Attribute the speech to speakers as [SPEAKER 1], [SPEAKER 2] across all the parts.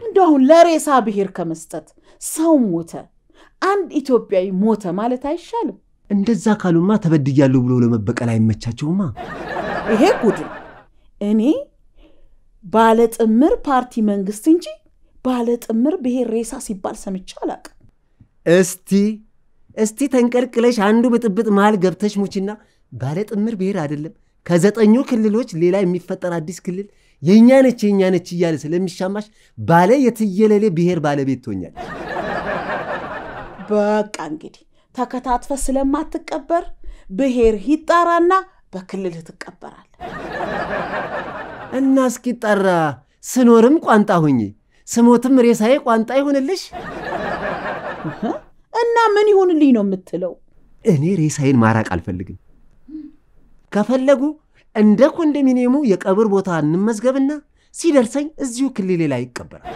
[SPEAKER 1] እንደው አሁን ለሬሳ ብሔር ከመስጠት ሰው ሞተ፣ አንድ ኢትዮጵያዊ ሞተ ማለት አይሻልም?
[SPEAKER 2] እንደዛ ካሉማ ተበድያለሁ ብሎ ለመበቀል አይመቻቸውማ።
[SPEAKER 1] ይሄ ጉድ ነው። እኔ ባለጥምር ፓርቲ መንግስት እንጂ ባለጥምር ብሔር ሬሳ ሲባል ሰምቼ አላቅም።
[SPEAKER 2] እስቲ እስቲ ተንቀልቅለሽ አንዱ ብጥብጥ መሃል ገብተሽ ሙችና ባለ ጥምር ብሔር አይደለም ከዘጠኙ ክልሎች ሌላ የሚፈጠር አዲስ ክልል የእኛ ነች የእኛ ነች እያለ ስለሚሻማሽ ባለ የትየለሌ ብሔር ባለቤት ትሆኛል።
[SPEAKER 1] በቃ እንግዲህ ተከታትፈ ስለማትቀበር ብሔር ይጣራና በክልልህ ትቀበራል።
[SPEAKER 2] እና እስኪጠራ ስኖርም ቋንጣ ሁኜ ስሞትም ሬሳዬ ቋንጣ ይሆንልሽ።
[SPEAKER 1] እና ምን ይሁንልኝ ነው የምትለው?
[SPEAKER 2] እኔ ሬሳዬን ማራቅ አልፈልግም። ከፈለጉ እንደ ኮንዶሚኒየሙ የቀብር ቦታ እንመዝገብና ሲደርሰኝ እዚሁ ክልሌ ላይ ይቀበራል።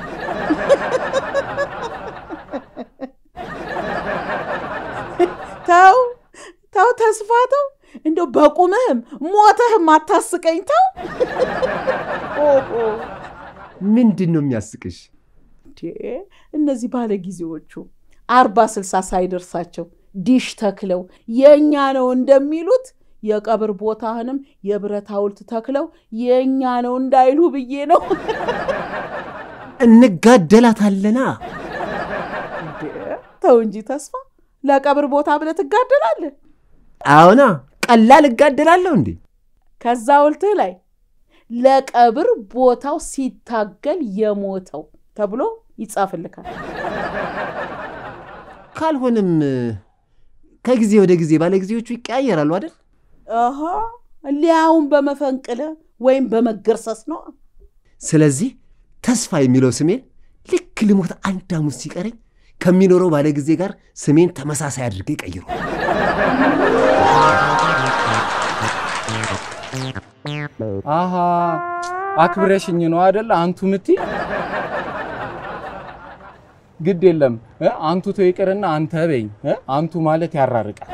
[SPEAKER 1] ተው ተው፣ ተስፋ ተው፣ እንደው በቁምህም ሞተህም አታስቀኝ። ተው ኦሆ፣
[SPEAKER 2] ምንድን ነው የሚያስቅሽ?
[SPEAKER 1] እነዚህ ባለ ጊዜዎቹ አርባ ስልሳ ሳይደርሳቸው ዲሽ ተክለው የእኛ ነው እንደሚሉት የቀብር ቦታህንም የብረት ሐውልት ተክለው የእኛ ነው እንዳይሉ ብዬ ነው።
[SPEAKER 2] እንጋደላታለና።
[SPEAKER 1] ተው እንጂ ተስፋ፣ ለቀብር ቦታ ብለህ ትጋደላለህ?
[SPEAKER 2] አዎና፣ ቀላል እጋደላለሁ እንዴ?
[SPEAKER 1] ከዛ ሐውልትህ ላይ ለቀብር ቦታው ሲታገል የሞተው ተብሎ ይጻፍልካል።
[SPEAKER 2] ካልሆነም ከጊዜ ወደ ጊዜ ባለጊዜዎቹ ይቀያየራሉ አይደል?
[SPEAKER 1] አሃ ሊያውን በመፈንቅለ ወይም በመገርሰስ ነው።
[SPEAKER 2] ስለዚህ ተስፋ የሚለው ስሜን ልክ ልሞት አንድ ሐሙስ ሲቀረኝ ከሚኖረው ባለጊዜ ጋር ስሜን ተመሳሳይ አድርገ ይቀይሩ።
[SPEAKER 3] አሃ አክብረሽኝ ነው አደለ አንቱ ምቲ ግድ የለም አንቱ ተው ይቅርና አንተ በይኝ እ አንቱ ማለት ያራርቃል።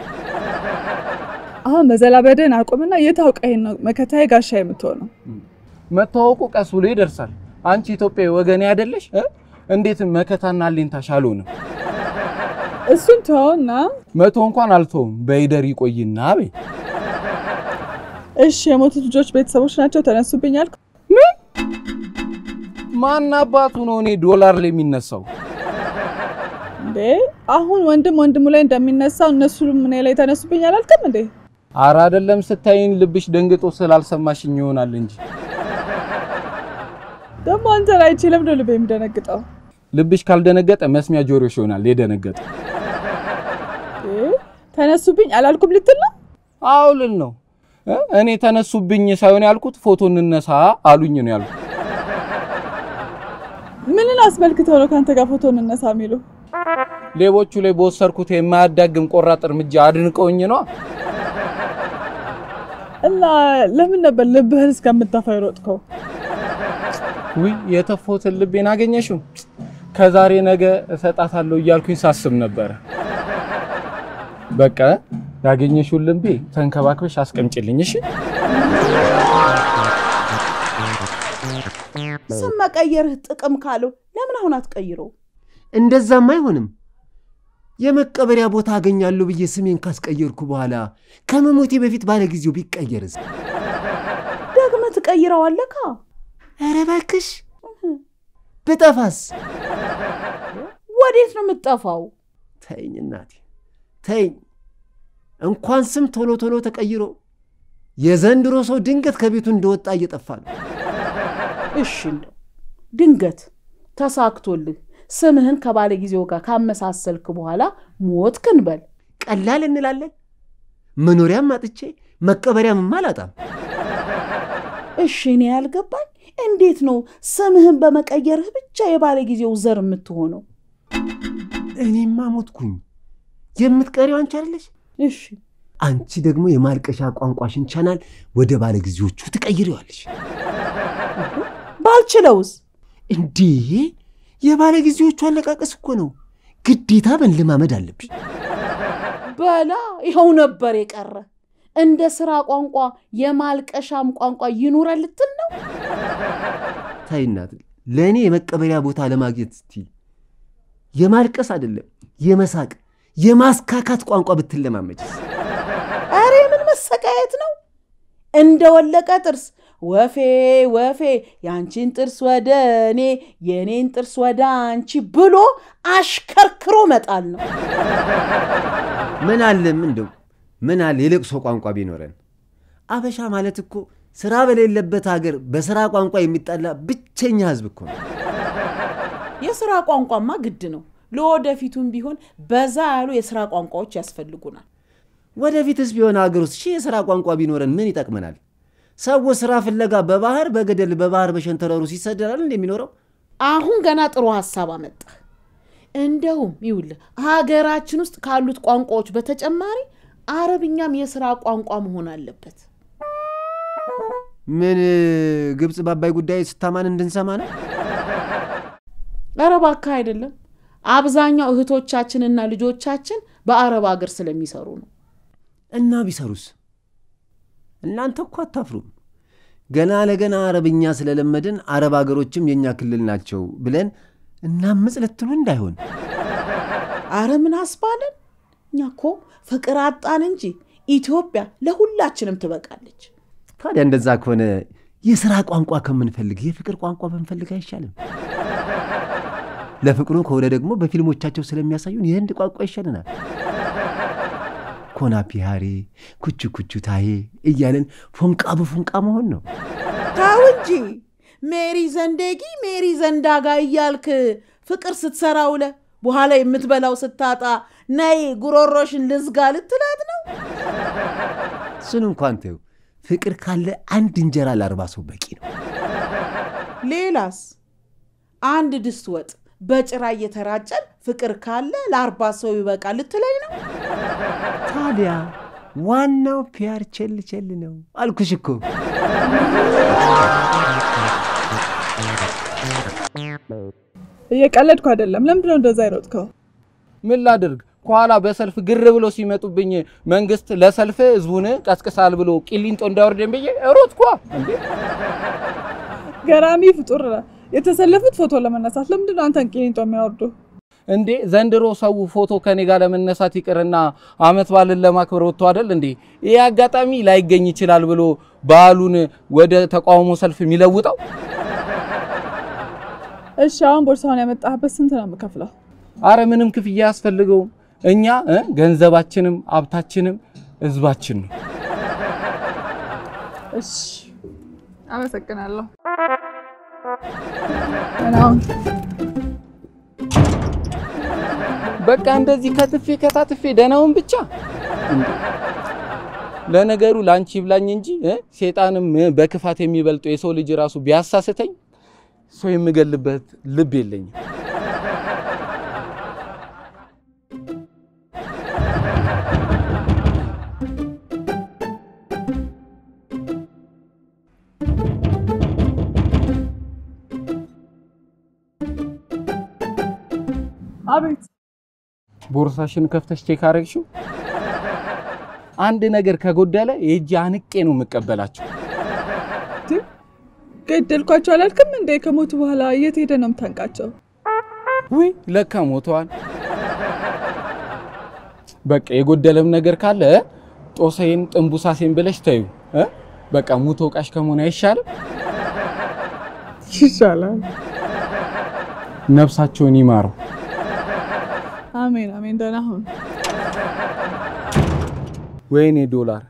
[SPEAKER 4] አሁን መዘላበድን አቁምና የታውቀኝ ነው መከታዬ ጋሻ የምትሆነው።
[SPEAKER 3] መታወቁ ቀስ ብሎ ይደርሳል። አንቺ ኢትዮጵያዊ ወገኔ አይደለሽ እ እንዴት መከታና አለኝታሽ አልሆንም?
[SPEAKER 4] እሱን ተውና
[SPEAKER 3] መቶ እንኳን አልተውም በይደር ይቆይና በይ
[SPEAKER 4] እሺ፣ የሞቱት ልጆች ቤተሰቦች ናቸው ተነሱብኝ አልክ።
[SPEAKER 3] ማን አባቱ ነው እኔ ዶላር ላይ የሚነሳው?
[SPEAKER 4] እንዴ አሁን ወንድም ወንድሙ ላይ እንደሚነሳው እነሱም እኔ ላይ ተነሱብኝ አላልክም እንዴ?
[SPEAKER 3] አረ አይደለም ስታይኝ ልብሽ ደንግጦ ስላልሰማሽኝ ይሆናል እንጂ
[SPEAKER 4] ደግሞ አንተ ላይ አይችልም ነው ልብ የሚደነግጠው።
[SPEAKER 3] ልብሽ ካልደነገጠ መስሚያ ጆሮሽ ይሆናል የደነገጠ።
[SPEAKER 4] ተነሱብኝ አላልኩም ልትል ነው?
[SPEAKER 3] አዎ ልል ነው እ እኔ ተነሱብኝ ሳይሆን ያልኩት ፎቶ እንነሳ አሉኝ ነው ያልኩት።
[SPEAKER 4] ምንን አስመልክተው ነው ከአንተ ጋር ፎቶ እንነሳ የሚሉ?
[SPEAKER 3] ሌቦቹ ላይ በወሰድኩት የማያዳግም ቆራጥ እርምጃ አድንቀውኝ ነው።
[SPEAKER 4] እና ለምን ነበር ልብህን እስከምታፋ ይሮጥከው?
[SPEAKER 3] ውይ የተፎትን ልቤን አገኘሽው። ከዛሬ ነገ እሰጣታለሁ እያልኩኝ ሳስብ ነበረ። በቃ ያገኘሽውን ልቤ ተንከባክበሽ አስቀምጪልኝ እሺ።
[SPEAKER 1] ስም መቀየርህ ጥቅም ካለው ለምን አሁን አትቀይረው?
[SPEAKER 2] እንደዛም አይሆንም። የመቀበሪያ ቦታ አገኛለሁ ብዬ ስሜን ካስቀየርኩ በኋላ ከመሞቴ በፊት ባለጊዜው ቢቀየርስ?
[SPEAKER 1] ደግመህ ትቀይረዋለካ።
[SPEAKER 2] ኧረ እባክሽ ብጠፋስ?
[SPEAKER 1] ወዴት ነው የምትጠፋው?
[SPEAKER 2] ተይኝ እናቴ ተይኝ። እንኳን ስም ቶሎ ቶሎ ተቀይሮ የዘንድሮ ሰው ድንገት ከቤቱ እንደወጣ እየጠፋ ነው።
[SPEAKER 1] እሺ ድንገት ተሳክቶልህ ስምህን ከባለ ጊዜው ጋር ካመሳሰልክ በኋላ ሞት ክንበል።
[SPEAKER 2] ቀላል እንላለን። መኖሪያም አጥቼ መቀበሪያም አላጣም።
[SPEAKER 1] እሺ እኔ ያልገባኝ እንዴት ነው ስምህን በመቀየርህ ብቻ የባለ ጊዜው ዘር የምትሆነው?
[SPEAKER 2] እኔማ ሞትኩኝ። የምትቀሪው አንቺ አይደለሽ?
[SPEAKER 1] እሺ
[SPEAKER 2] አንቺ ደግሞ የማልቀሻ ቋንቋሽን ቻናል ወደ ባለ ጊዜዎቹ ትቀይሬዋለሽ።
[SPEAKER 1] ባልችለውስ?
[SPEAKER 2] እንዴ የባለ ጊዜዎቹ አለቃቀስ እኮ ነው። ግዴታ መለማመድ አለብሽ።
[SPEAKER 1] በላ ይኸው ነበር የቀረ። እንደ ስራ ቋንቋ የማልቀሻም ቋንቋ ይኑረን ልትል ነው?
[SPEAKER 2] ታይ እናት፣ ለእኔ የመቀበሪያ ቦታ ለማግኘት እስቲ የማልቀስ አይደለም የመሳቅ የማስካካት ቋንቋ ብትለማመጭስ?
[SPEAKER 1] ኧረ የምን መሰቃየት ነው? እንደ ወለቀ ጥርስ ወፌ ወፌ የአንቺን ጥርስ ወደ እኔ የእኔን ጥርስ ወደ አንቺ ብሎ አሽከርክሮ መጣል ነው።
[SPEAKER 2] ምን አለም እንደው ምን አለ የለቅሶ ቋንቋ ቢኖረን። አበሻ ማለት እኮ ስራ በሌለበት ሀገር በስራ ቋንቋ የሚጣላ ብቸኛ ህዝብ እኮ ነው።
[SPEAKER 1] የስራ ቋንቋማ ግድ ነው። ለወደፊቱም ቢሆን በዛ ያሉ የስራ ቋንቋዎች ያስፈልጉናል።
[SPEAKER 2] ወደፊትስ ቢሆን ሀገር ውስጥ ሺህ የስራ ቋንቋ ቢኖረን ምን ይጠቅመናል? ሰው ስራ ፍለጋ በባህር በገደል በባህር በሸንተረሩ ሲሰደራል እንደሚኖረው
[SPEAKER 1] አሁን ገና ጥሩ ሀሳብ አመጣህ። እንደውም ይኸውልህ ሀገራችን ውስጥ ካሉት ቋንቋዎች በተጨማሪ አረብኛም የስራ ቋንቋ መሆን አለበት።
[SPEAKER 2] ምን ግብፅ በአባይ ጉዳይ ስታማን እንድንሰማ ነው?
[SPEAKER 1] ኧረ እባክህ አይደለም። አብዛኛው እህቶቻችንና ልጆቻችን በአረብ ሀገር ስለሚሰሩ ነው።
[SPEAKER 2] እና ቢሰሩስ? እናንተ እኮ አታፍሩም። ገና ለገና አረብኛ ስለለመድን አረብ ሀገሮችም የእኛ ክልል ናቸው ብለን እናምፅ ልትሉ እንዳይሆን።
[SPEAKER 1] አረ ምን አስባለን? እኛ እኮ ፍቅር አጣን እንጂ ኢትዮጵያ ለሁላችንም ትበቃለች።
[SPEAKER 2] ታዲያ እንደዛ ከሆነ የሥራ ቋንቋ ከምንፈልግ የፍቅር ቋንቋ ብንፈልግ አይሻልም? ለፍቅሩ ከሆነ ደግሞ በፊልሞቻቸው ስለሚያሳዩን የህንድ ቋንቋ ይሻለናል። ኮና ፒሃሬ ኩቹ ኩቹ ታዬ እያለን ፎንቃ በፎንቃ መሆን ነው።
[SPEAKER 1] ታው እንጂ ሜሪ ዘንዴጊ ሜሪ ዘንዳጋ እያልክ ፍቅር ስትሰራ ውለ በኋላ የምትበላው ስታጣ ነይ ጉሮሮሽን ልዝጋ ልትላት ነው።
[SPEAKER 2] እሱን እንኳን ተይው። ፍቅር ካለ አንድ እንጀራ ለአርባ ሰው በቂ ነው።
[SPEAKER 1] ሌላስ አንድ ድስት ወጥ በጭራ እየተራጨን ፍቅር ካለ ለአርባ ሰው ይበቃል ልትለኝ ነው?
[SPEAKER 2] ታዲያ ዋናው ፒያር ቸል ቸል ነው አልኩሽ እኮ።
[SPEAKER 4] እየቀለድኩ አይደለም። ለምንድነው እንደዛ የሮጥከው?
[SPEAKER 3] ምን ላድርግ? ከኋላ በሰልፍ ግር ብሎ ሲመጡብኝ መንግስት ለሰልፍ ህዝቡን ቀስቅሳል ብሎ ቂሊንጦ እንዳወርደን ብዬ ሮጥኳ። እንዴ
[SPEAKER 4] ገራሚ ፍጡር የተሰለፉት ፎቶ ለመነሳት ለምንድነው አንተን ቂሊንጦ የሚያወርዱ?
[SPEAKER 3] እንዴ ዘንድሮ ሰው ፎቶ ከኔ ጋር ለመነሳት ይቅርና አመት በዓልን ለማክበር ወጥቶ አይደል እንዴ? ይህ አጋጣሚ ላይገኝ ይችላል ብሎ በዓሉን ወደ ተቃውሞ ሰልፍ የሚለውጠው።
[SPEAKER 4] እሺ አሁን ቦርሳውን ያመጣህበት ስንት ነው የምከፍለው?
[SPEAKER 3] አረ ምንም ክፍያ አያስፈልገውም። እኛ ገንዘባችንም ሀብታችንም ህዝባችን ነው።
[SPEAKER 4] እሺ አመሰግናለሁ።
[SPEAKER 3] በቃ እንደዚህ ከትፌ ከታትፌ ደህናውን ብቻ ለነገሩ ለአንቺ ብላኝ እንጂ ሴጣንም በክፋት የሚበልጠው የሰው ልጅ ራሱ ቢያሳስተኝ ሰው የምገልበት ልብ የለኝም። ቦርሳሽን ከፍተሽ check አረግሽው? አንድ ነገር ከጎደለ ይዤ አንቄ ነው የምቀበላቸው።
[SPEAKER 4] ገደልኳቸው አላልክም እንዴ? ከሞቱ በኋላ የት ሄደ ነው የምታንቃቸው?
[SPEAKER 3] ውይ ለካ ሞተዋል። በቃ የጎደለም ነገር ካለ ጦሴን ጥንቡሳሴን ብለሽ ተዩ።? በቃ ሙቶ ቃሽ ከመሆን አይሻልም?
[SPEAKER 4] ይሻላል።
[SPEAKER 3] ነፍሳቸውን ይማረው።
[SPEAKER 4] አሜን አሜን። ደህና ሁን።
[SPEAKER 3] ወይኔ ዶላር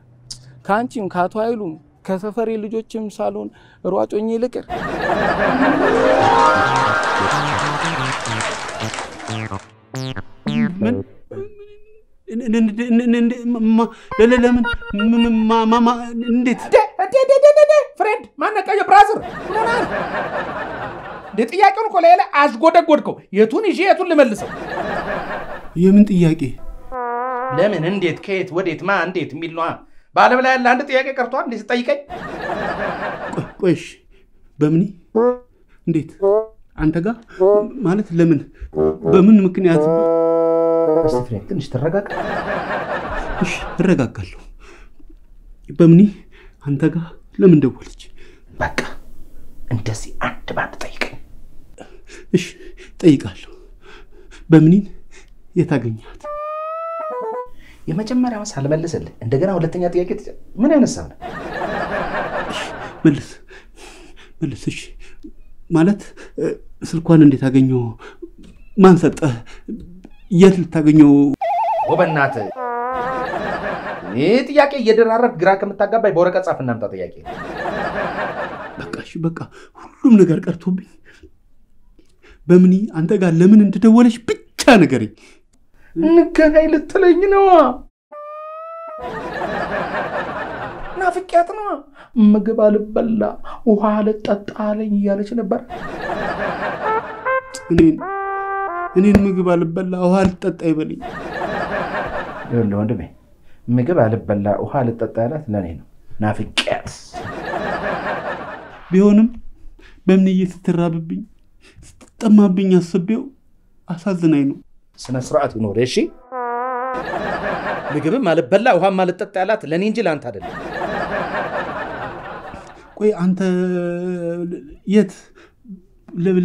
[SPEAKER 3] ከአንቺም ከአቶ ኃይሉም ከሰፈሬ ልጆችም ሳልሆን ሯጮኝ ልቅር።
[SPEAKER 5] ምን ለምን ማማ እንዴት
[SPEAKER 6] friend ማነቃየ brother እንዴ ጥያቄውን እኮ ሌላ አስጎደጎድከው። የቱን ይዤ የቱን ልመልሰው?
[SPEAKER 5] የምን ጥያቄ?
[SPEAKER 6] ለምን፣ እንዴት፣ ከየት? ወዴት፣ ማ እንዴት? የሚል ነዋ። በዓለም ላይ ያለ አንድ ጥያቄ ቀርቷል? እንዴ ስጠይቀኝ?
[SPEAKER 5] ቆይ ቆይሽ በምን? እንዴት? አንተ ጋር? ማለት ለምን? በምን ምክንያት?
[SPEAKER 6] እስቲ ትንሽ ትረጋጋ።
[SPEAKER 5] እሺ እረጋጋለሁ። በምኒ አንተ ጋር ለምን ደወለች?
[SPEAKER 6] በቃ እንደዚህ አንድ ባንድ ጠይቀኝ።
[SPEAKER 5] እሺ ጠይቃለሁ። በምኒን የታገኛት?
[SPEAKER 6] የመጀመሪያውን ሳልመልስልህ እንደገና ሁለተኛ ጥያቄ ምን ያነሳው ነው?
[SPEAKER 5] መልስ መልስ። እሺ ማለት ስልኳን እንዴት አገኘው? ማን ሰጠህ? የት ልታገኘው?
[SPEAKER 6] በእናትህ ይህ ጥያቄ እየደራረብ ግራ ከምታጋባኝ በወረቀት ጻፍ እናምጣ ጥያቄ
[SPEAKER 5] በቃ እሺ በቃ ሁሉም ነገር ቀርቶብኝ በምኒ አንተ ጋር ለምን እንደደወለች ብቻ ንገረኝ።
[SPEAKER 6] እንገናኝ ልትለኝ ነዋ። ናፍቄያት ነዋ። ምግብ አልበላ ውሃ አልጠጣ አለኝ እያለች ነበር።
[SPEAKER 5] እኔን እኔን ምግብ አልበላ ውሃ አልጠጣ ይበለኝ።
[SPEAKER 6] ይኸውልህ ወንድሜ ምግብ አልበላ ውሃ አልጠጣ ያላት ለእኔ ነው። ናፍቄያት
[SPEAKER 5] ቢሆንም በምንዬ ስትራብብኝ ስትጠማብኝ አስቤው አሳዝናኝ ነው።
[SPEAKER 6] ስነ ስርዓት ይኖር እሺ። ምግብም አልበላ ውሃም አልጠጣ ያላት ለእኔ እንጂ ለአንተ አይደለም።
[SPEAKER 5] ቆይ አንተ የት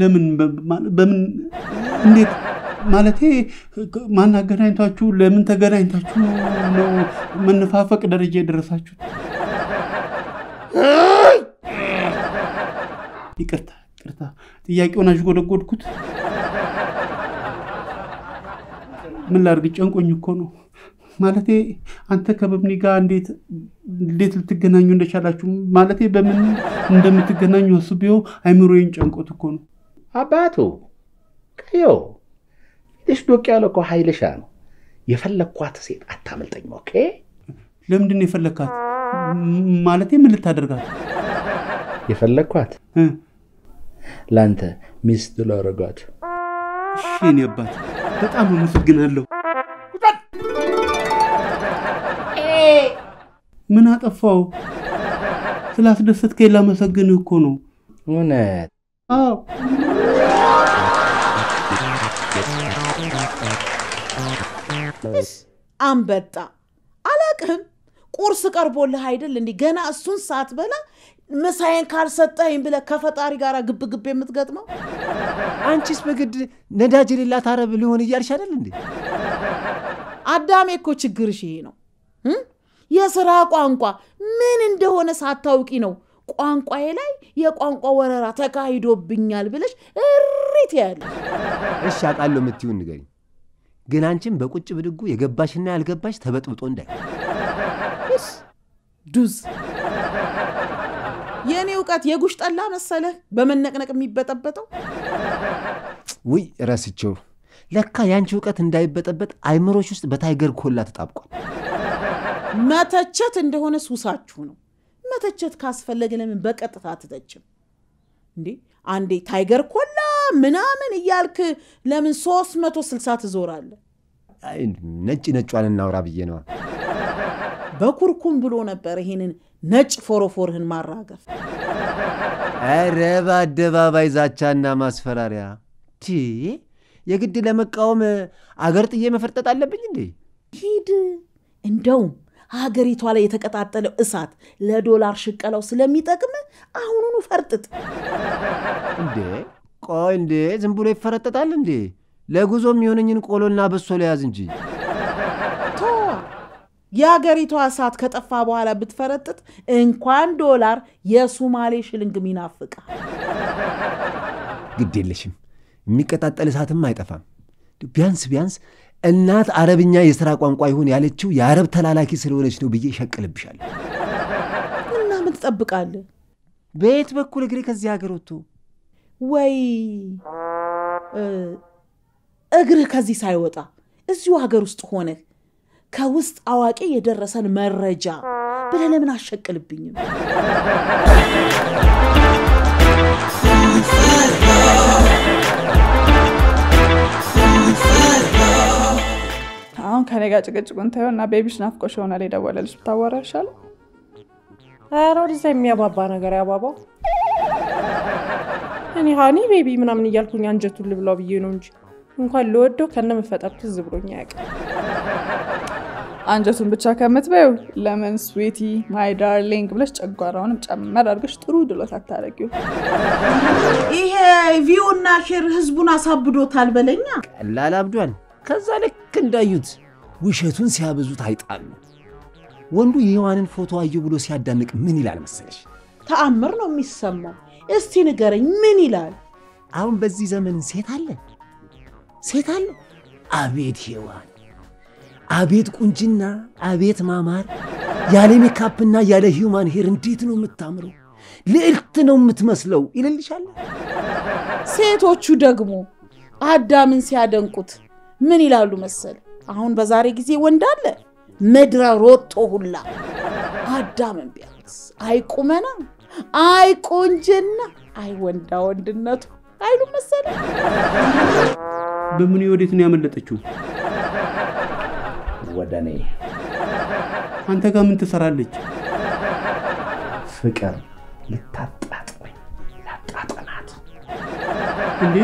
[SPEAKER 5] ለምን በምን እንዴት ማለቴ ማን አገናኝታችሁ ለምን ተገናኝታችሁ ነው መነፋፈቅ ደረጃ የደረሳችሁ? ይቅርታ ይቅርታ፣ ጥያቄውን አሽጎደጎድኩት። ምን ላድርግ ጨንቆኝ እኮ ነው። ማለቴ አንተ ከበምኒ ጋር እንዴት እንዴት ልትገናኙ እንደቻላችሁ ማለቴ በምን እንደምትገናኙ አስቤው አይምሮዬን ጨንቆት እኮ ነው።
[SPEAKER 6] አባቱ ቀዮ ልሽ ዶቅ ያለ እኮ ኃይልሻ ነው። የፈለግኳት ሴት አታመልጠኝ። okay
[SPEAKER 5] ለምንድን ነው የፈለግካት? ማለቴ ምን ልታደርጋት?
[SPEAKER 6] የፈለግኳት? ለአንተ ሚስት ላረጋት።
[SPEAKER 5] እሺ የኔ አባት በጣም አመሰግናለሁ። ምን አጠፋው? ስላስደሰትከኝ ላመሰግንህ እኮ ነው።
[SPEAKER 6] እውነት
[SPEAKER 5] አዎ
[SPEAKER 1] አንበጣ አላቅህም። ቁርስ ቀርቦልህ አይደል እንዲህ ገና እሱን ሳትበላ ምሳዬን ካልሰጠኝ ብለህ ከፈጣሪ ጋር ግብ ግብ የምትገጥመው
[SPEAKER 2] አንቺስ በግድ ነዳጅ የሌላት አረብ ሊሆን እያልሽ አይደል እንዴ?
[SPEAKER 1] አዳሜ እኮ ችግርሽ ይሄ ነው? የስራ ቋንቋ ምን እንደሆነ ሳታውቂ ነው ቋንቋዬ ላይ የቋንቋ ወረራ ተካሂዶብኛል ብለሽ እሪት ያለ
[SPEAKER 2] እሺ አውቃለሁ የምትይውን ንገሪኝ። ግን አንቺም በቁጭ ብድጉ የገባሽና ያልገባሽ ተበጥብጦ እንዳይ
[SPEAKER 1] ዱዝ የእኔ እውቀት የጉሽ ጠላ መሰለህ በመነቅነቅ የሚበጠበጠው
[SPEAKER 2] ውይ ረስቼው። ለካ የአንቺ እውቀት እንዳይበጠበጥ አይምሮች ውስጥ በታይገር ኮላ ተጣብቋል።
[SPEAKER 1] መተቸት እንደሆነ ሱሳችሁ ነው። መተቸት ካስፈለገ ለምን በቀጥታ አትተችም እንዴ? አንዴ ታይገር ኮላ ምናምን እያልክ ለምን ሶስት መቶ ስልሳ ትዞራለህ?
[SPEAKER 2] አይ፣ ነጭ ነጯን እናውራ ብዬ ነዋ።
[SPEAKER 1] በኩርኩም ብሎ ነበር ይሄንን ነጭ ፎሮፎርህን ማራገፍ።
[SPEAKER 2] ኧረ በአደባባይ ዛቻና ማስፈራሪያ ቲ የግድ ለመቃወም አገር ጥዬ መፈርጠጥ አለብኝ እንዴ?
[SPEAKER 1] ሂድ። እንደውም ሀገሪቷ ላይ የተቀጣጠለው እሳት ለዶላር ሽቀላው ስለሚጠቅም አሁኑኑ ፈርጥጥ።
[SPEAKER 2] እንዴ ቆይ እንዴ ዝም ብሎ ይፈረጠጣል እንዴ? ለጉዞ የሚሆነኝን ቆሎና በሶ ለያዝ እንጂ።
[SPEAKER 1] የሀገሪቷ እሳት ከጠፋ በኋላ ብትፈረጥጥ እንኳን ዶላር የሱማሌ ሽልንግም ይናፍቃል።
[SPEAKER 2] ግድ የለሽም የሚቀጣጠል እሳትም አይጠፋም። ቢያንስ ቢያንስ እናት አረብኛ የሥራ ቋንቋ ይሁን ያለችው የአረብ ተላላኪ ስለሆነች ነው ብዬ እሸቅልብሻለሁ።
[SPEAKER 1] እና ምን ትጠብቃለህ?
[SPEAKER 2] በየት በኩል እግሬ ከዚህ ሀገር ወጥቶ
[SPEAKER 1] ወይ እግርህ ከዚህ ሳይወጣ እዚሁ ሀገር ውስጥ ሆነህ ከውስጥ አዋቂ የደረሰን መረጃ ብለህ ለምን አሸቅልብኝም?
[SPEAKER 4] አሁን ከኔ ጋር ጭቅጭቁን ታየው እና ቤቢሽ ናፍቆሽ ይሆናል የደወለልሽ ብታወራ ይሻላል።
[SPEAKER 7] ኧረ ወደዛ የሚያባባ ነገር ያባባው። እኔ honey baby ምናምን እያልኩኝ አንጀቱን ልብላው ብዬ ነው እንጂ እንኳን ልወደው ከነ መፈጠር ትዝ ብሎኝ አያውቅም።
[SPEAKER 4] አንጀቱን ብቻ ከምትበይው ለምን sweetie my darling ብለሽ ጨጓራውንም ጨመር አድርገሽ ጥሩ ድሎት አታረጊው።
[SPEAKER 1] ይሄ view እና share ህዝቡን አሳብዶታል በለኛ።
[SPEAKER 2] ቀላል አብዷል። ከዛ ልክ እንዳዩት ውሸቱን ሲያበዙት አይጣሉ። ወንዱ የሔዋንን ፎቶ አየሁ ብሎ ሲያዳንቅ ምን ይላል መሰለሽ?
[SPEAKER 1] ተአምር ነው የሚሰማው። እስቲ ንገረኝ ምን ይላል?
[SPEAKER 2] አሁን በዚህ ዘመን ሴት አለ ሴት አለ። አቤት ሔዋን፣ አቤት ቁንጅና፣ አቤት ማማር፣ ያለ ሜካፕና ያለ human hair እንዴት ነው የምታምረው! ልዕልት ነው የምትመስለው ይልልሻል።
[SPEAKER 1] ሴቶቹ ደግሞ አዳምን ሲያደንቁት ምን ይላሉ መሰል? አሁን በዛሬ ጊዜ ወንድ አለ ምድረ ሮጦ ሁላ አዳምን ቢያንስ አይ ቁመና፣ አይ ቁንጅና፣ አይ ወንዳ ወንድነቱ አይሉ መሰለ።
[SPEAKER 5] በምን ወዴት ነው ያመለጠችው?
[SPEAKER 6] ወደ እኔ
[SPEAKER 5] አንተ ጋር ምን ትሰራለች?
[SPEAKER 6] ፍቅር ልታጣጥመኝ ላጣጥማት
[SPEAKER 5] እንዴ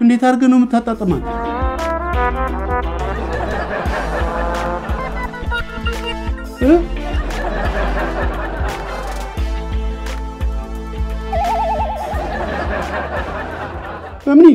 [SPEAKER 5] እንዴት አድርገህ ነው የምታጣጥማት? እ? በምን